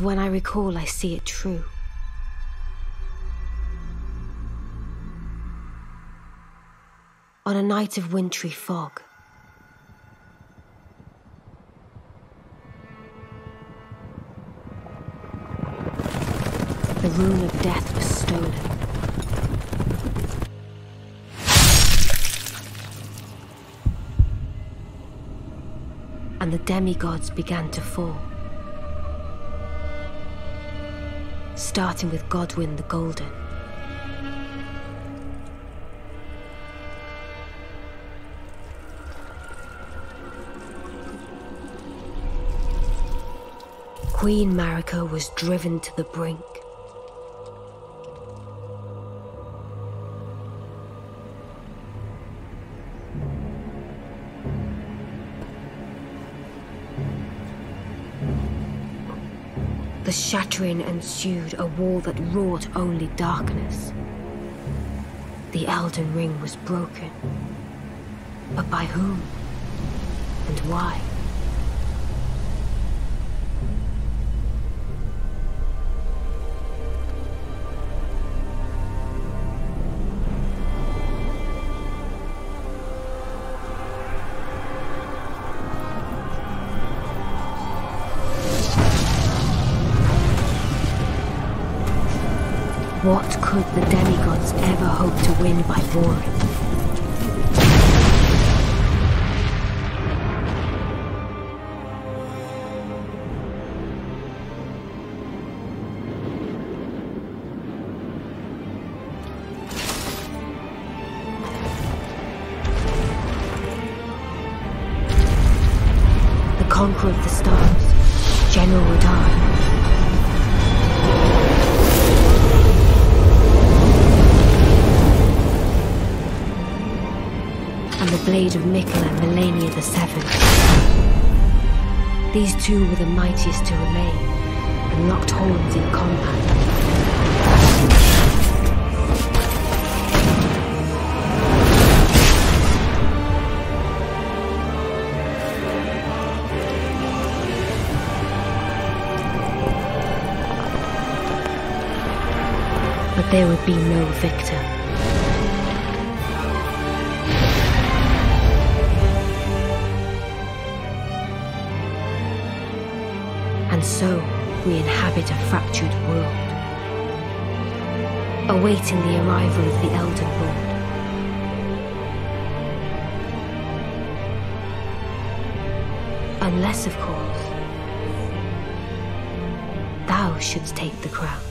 When I recall, I see it true. On a night of wintry fog, the rune of death was stolen. And the demigods began to fall. Starting with Godwyn the Golden. Queen Marika was driven to the brink. The shattering ensued, a war that wrought only darkness. The Elden Ring was broken. But by whom? And why? What could the demigods ever hope to win by warring? The conqueror of the stars, blade of Miquella and Malenia the Seventh. These two were the mightiest to remain, and locked horns in combat. But there would be no victor. And so we inhabit a fractured world, awaiting the arrival of the Elden Lord. Unless, of course, thou shouldst take the crown.